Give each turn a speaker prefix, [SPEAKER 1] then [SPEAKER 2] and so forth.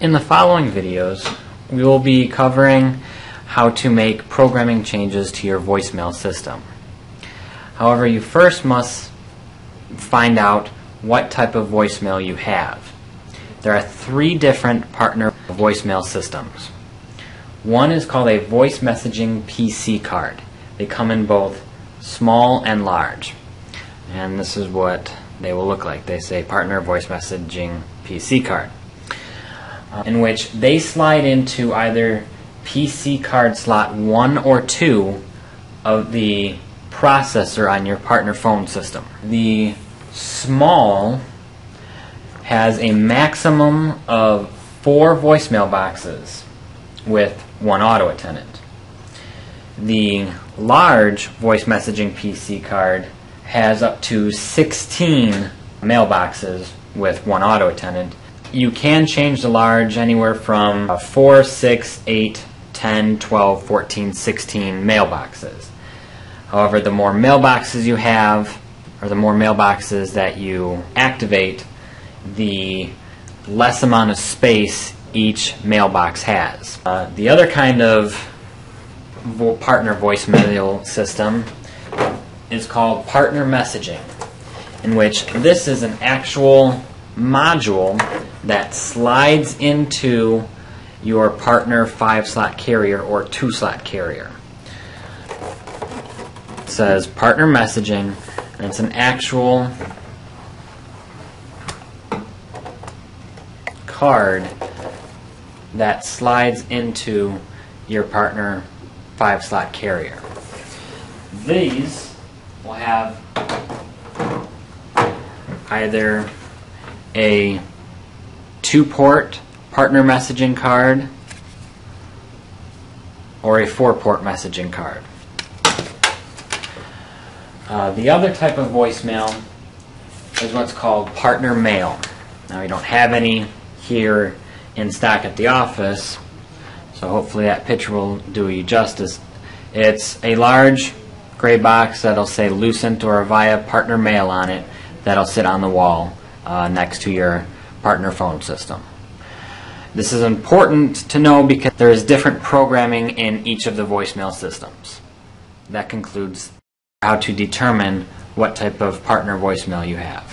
[SPEAKER 1] In the following videos, we will be covering how to make programming changes to your voicemail system. However, you first must find out what type of voicemail you have. There are three different partner voicemail systems. One is called a voice messaging PC card. They come in both small and large. And this is what they will look like. They say partner voice messaging PC card. Uh, in which they slide into either PC card slot 1 or 2 of the processor on your partner phone system. The small has a maximum of four voicemail boxes with one auto attendant. The large voice messaging PC card has up to 16 mailboxes with one auto attendant. You can change the large anywhere from 4, 6, 8, 10, 12, 14, 16 mailboxes. However, the more mailboxes you have, or the more mailboxes that you activate, the less amount of space each mailbox has. Uh, the other kind of vo partner voicemail system is called partner messaging, in which this is an actual module that slides into your partner five slot carrier or two slot carrier. It says partner messaging, and it's an actual card that slides into your partner five slot carrier. These will have either a two port partner messaging card or a four port messaging card. Uh, the other type of voicemail is what's called partner mail. Now we don't have any here in stock at the office, so hopefully that picture will do you justice. It's a large gray box that'll say Lucent or Avaya partner mail on it that'll sit on the wall uh, next to your partner phone system. This is important to know because there is different programming in each of the voicemail systems. That concludes how to determine what type of partner voicemail you have.